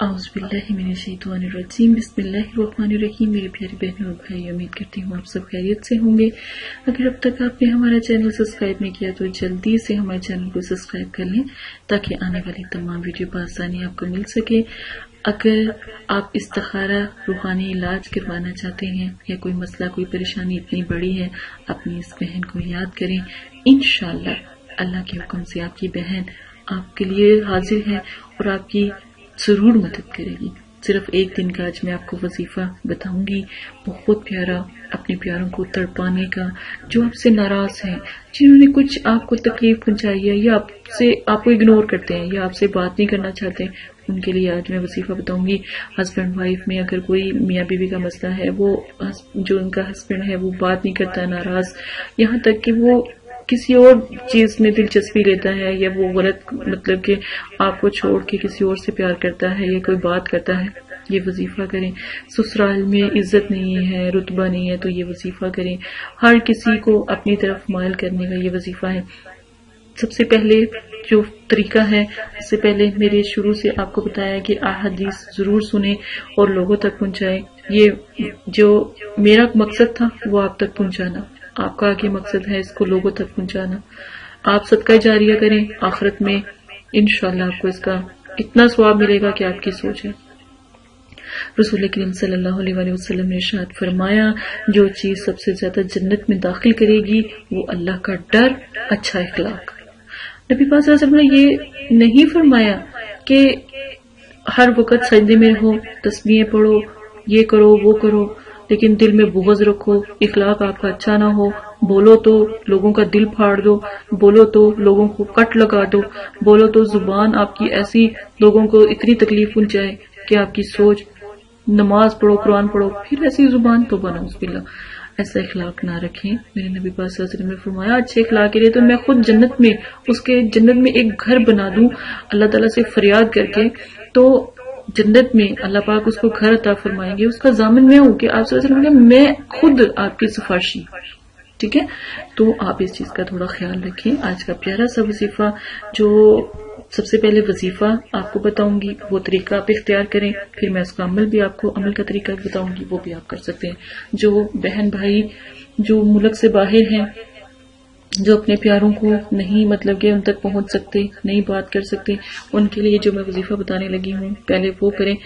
आउज़बिल्लिमिनशैतानिर्रजीम बिस्मिल्लाहिर्रहमानिर्रहीम मेरे प्यारे बहनों और भाई उम्मीद करती हूँ आप सब खैरियत से होंगे। अगर अब तक आपने हमारा चैनल सब्सक्राइब नहीं किया तो जल्दी से हमारे चैनल को सब्सक्राइब कर लें, ताकि आने वाली तमाम वीडियो आसानी आपको मिल सके। अगर आप इस्तारा रूहानी इलाज करवाना चाहते हैं, या कोई मसला, कोई परेशानी इतनी बड़ी है, अपनी इस बहन को याद करें। इनशाला अल्लाह के हुक्म से आपकी बहन आपके लिए हाजिर है और आपकी ज़रूर मदद करेगी। सिर्फ़ एक दिन का आज मैं आपको वजीफा बताऊँगी। बहुत प्यारा अपने प्यारों को तड़पाने का, जो आपसे नाराज़ हैं, जिन्होंने कुछ आपको तकलीफ़ पहुंचाई है या आपसे आपको इग्नोर करते हैं या आपसे बात नहीं करना चाहते उनके लिए आज मैं वजीफा बताऊँगी। हस्बैंड वाइफ में अगर कोई मियाँ बीवी का मसला है, वो जो उनका हस्बैंड है, वो बात नहीं करता, नाराज़। यहाँ तक कि वो किसी और चीज़ में दिलचस्पी लेता है या वो गलत मतलब कि आपको छोड़ के किसी और से प्यार करता है या कोई बात करता है, ये वजीफा करें। ससुराल में इज़्ज़त नहीं है, रुतबा नहीं है तो ये वजीफा करें। हर किसी को अपनी तरफ़ मायल करने का ये वजीफा है। सबसे पहले जो तरीका है, इससे पहले मेरे शुरू से आपको बताया कि आहदीस ज़रूर सुने और लोगों तक पहुँचाए। ये जो मेरा मकसद था, वो आप तक पहुंचाना। आपका आगे मकसद है इसको लोगों तक पहुंचाना। आप सदका जारिया करें, आखिरत में इनशाला आपको इसका इतना स्वाब मिलेगा कि आपकी सोच है। रसूल करीम वसल्लम ने शायद फरमाया, जो चीज़ सबसे ज़्यादा जन्नत में दाखिल करेगी, वो अल्लाह का डर अच्छा इखलाक। नबी पास ने ये नहीं फरमाया कि हर वक्त सजदे में हो तस्वीरें पढ़ो, ये करो, वो करो। लेकिन दिल में बुगज रखो, इखलाक आपका अच्छा ना हो। बोलो तो लोगों का दिल फाड़ दो, बोलो तो लोगों को कट लगा दो, बोलो तो ज़ुबान आपकी ऐसी लोगों को इतनी तकलीफ़ पहुँचाए कि आपकी सोच, नमाज़ पढ़ो, कुरान पढ़ो, फिर ऐसी ज़ुबान तो बना उसबिल्ला ऐसा इखलाक ना रखें, मेरे नबी पास ने फरमाया, अच्छे इखलाक के लिए तो मैं खुद जन्नत में, उसके जन्नत में एक घर बना दूँ, अल्लाह ताला से फरियाद करके तो जन्नत में अल्लाह पाक उसको घर अता फरमाएँगे। उसका जामिन मैं हूँ कि आप मैं खुद आपकी सिफारशी ठीक है? तो आप इस चीज़ का थोड़ा ख्याल रखें। आज का प्यारा सा वजीफा, जो सबसे पहले वजीफा आपको बताऊँगी, वो तरीका आप इख्तियार करें, फिर मैं उसका अमल भी आपको, अमल का तरीका बताऊँगी, वो भी आप कर सकते हैं। जो बहन भाई, जो मुल्क से बाहर हैं जो अपने प्यारों को नहीं मतलब कि उन तक पहुँच सकते, नहीं बात कर सकते, उनके लिए जो मैं वजीफा बताने लगी हूँ, पहले वो करें।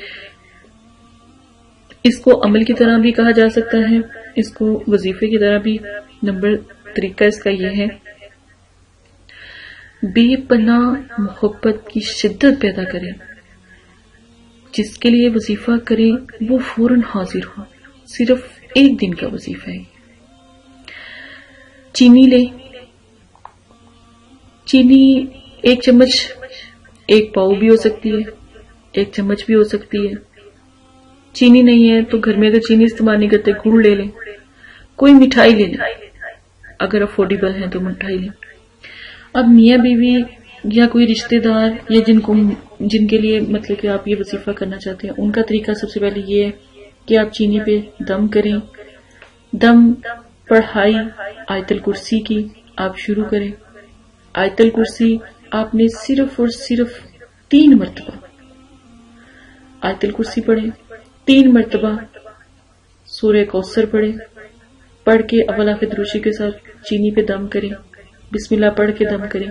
इसको अमल की तरह भी कहा जा सकता है, इसको वजीफे की तरह भी। नंबर तरीका इसका यह है, बेपना मोहब्बत की शिद्दत पैदा करें। जिसके लिए वजीफा करें, वो फ़ौरन हाजिर हो। सिर्फ़ एक दिन का वजीफा है। चीनी ले चीनी एक चम्मच, एक पाव भी हो सकती है, एक चम्मच भी हो सकती है। चीनी नहीं है तो घर में अगर चीनी इस्तेमाल नहीं करते, गुड़ ले लें। कोई मिठाई ले लें। अगर अफोर्डेबल है तो मिठाई लें। अब मियाँ बीवी या कोई रिश्तेदार या जिनको, जिनके लिए मतलब कि आप ये वजीफा करना चाहते हैं, उनका तरीका सबसे पहले ये है कि आप चीनी पे दम करें। दम, पढ़ाई, आयतल कुर्सी की आप शुरू करें। आयतल कुर्सी आपने सिर्फ़ और सिर्फ़ तीन मरतबा। आयतल कुर्सी पढ़े, तीन मरतबा। सूर्य कौसर पढ़े, पढ़ के अवला फिदरुशी के साथ चीनी पे दम करें, बिस्मिल्लाह पढ़ के दम करें।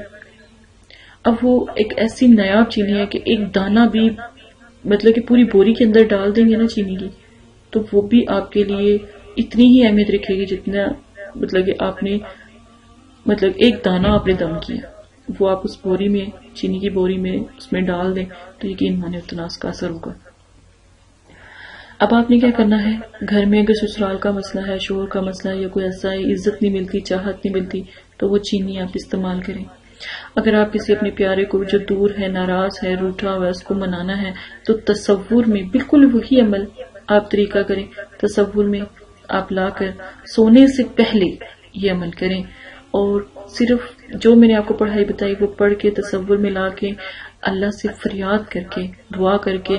अब वो एक ऐसी नायाब चीनी है कि एक दाना भी मतलब कि पूरी बोरी के अंदर डाल देंगे ना चीनी की तो वो भी आपके लिए इतनी ही अहमियत रखेगी जितना मतलब कि आपने मतलब एक दाना आपने दम किया, वो आप उस बोरी में, चीनी की बोरी में उसमें डाल दें तो यकीन माने उतना उसका असर होगा। अब आपने क्या करना है? घर में अगर ससुराल का मसला है, शोर का मसला है, या कोई ऐसा है इज़्ज़त नहीं मिलती, चाहत नहीं मिलती तो वो चीनी आप इस्तेमाल करें। अगर आप किसी अपने प्यारे को जो दूर है, नाराज़ है, रूठा हुआ उसको मनाना है तो तस्वुर में बिल्कुल वही अमल आप तरीका करें। तस्वुर में आप लाकर सोने से पहले ये अमल करें। और सिर्फ़ जो मैंने आपको पढ़ाई बताई, वो पढ़ के, तस्वुर में ला के अल्लाह से फरियाद करके, दुआ करके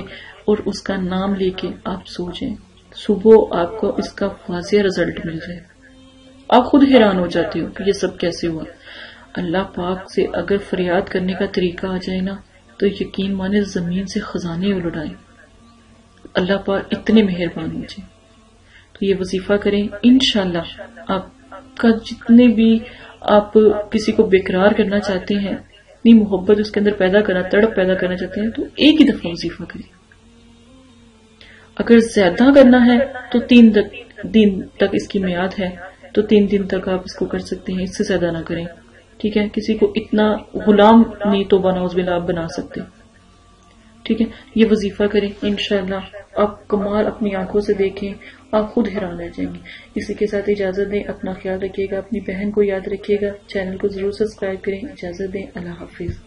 और उसका नाम लेके आप सो जाए सुबह आपको इसका वाजिया रिज़ल्ट मिल जाए। आप खुद हैरान हो जाते हो कि ये सब कैसे हुआ। अल्लाह पाक से अगर फरियाद करने का तरीका आ जाए ना तो यकीन माने ज़मीन से खजाने उलटाए। अल्लाह पाक इतने मेहरबान हो जाए। तो ये वजीफा करें इनशाला आपका जितने भी आप किसी को बेकरार करना चाहते हैं इतनी मोहब्बत उसके अंदर पैदा करना, तड़प पैदा करना चाहते हैं तो एक ही दफ़ा वजीफा करें। अगर ज़्यादा करना है तो तीन दिन तक इसकी मियाद है तो तीन दिन तक आप इसको कर सकते हैं, इससे ज़्यादा ना करें। ठीक है? किसी को इतना गुलाम नहीं तो बना उस बिला आप बना सकते। ठीक है? ये वजीफा करें इनशाला आप कमाल अपनी आँखों से देखें, आप खुद हैरान रह जाएँगे। इसी के साथ इजाज़त दें, अपना ख्याल रखिएगा, अपनी बहन को याद रखिएगा, चैनल को ज़रूर सब्सक्राइब करें, इजाज़त दें, अल्लाह हाफिज।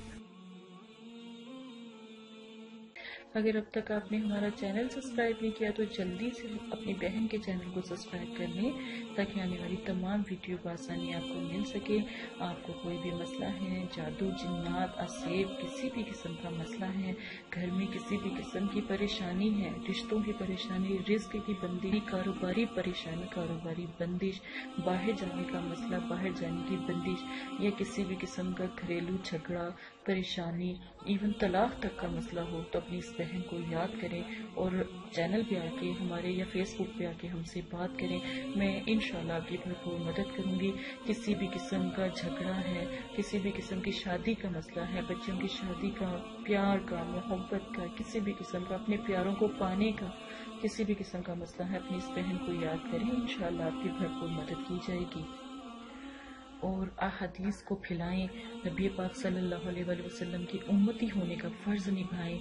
अगर अब तक आपने हमारा चैनल सब्सक्राइब नहीं किया तो जल्दी से अपनी बहन के चैनल को सब्सक्राइब कर लें, ताकि आने वाली तमाम वीडियो आसानी आपको मिल सके। आपको कोई भी मसला है, जादू, जिन्नात, असेब, किसी भी किस्म का मसला है, घर में किसी भी किस्म की परेशानी है, रिश्तों की परेशानी, रिस्क की बंदी, कारोबारी परेशानी, कारोबारी बंदिश, बाहर जाने का मसला, बाहर जाने की बंदिश, या किसी भी किस्म का घरेलू झगड़ा परेशानी इवन तलाक तक का मसला हो तो अपनी इस बहन को याद करें और चैनल पे आके हमारे या फेसबुक पे आके हमसे बात करें। मैं इनशाला आपकी भरपूर मदद करूँगी। किसी भी किस्म का झगड़ा है, किसी भी किस्म की शादी का मसला है, बच्चों की शादी का, प्यार का, मोहब्बत का, किसी भी किस्म का, अपने प्यारों को पाने का, किसी भी किस्म का मसला है, अपनी इस बहन को याद करें। इनशाला आपकी भरपूर मदद की जाएगी। और अदीस को फैलाएँ। नबी पाक सल्लल्लाहु अलैहि वसल्लम की उम्मती होने का फ़र्ज़ निभाएँ।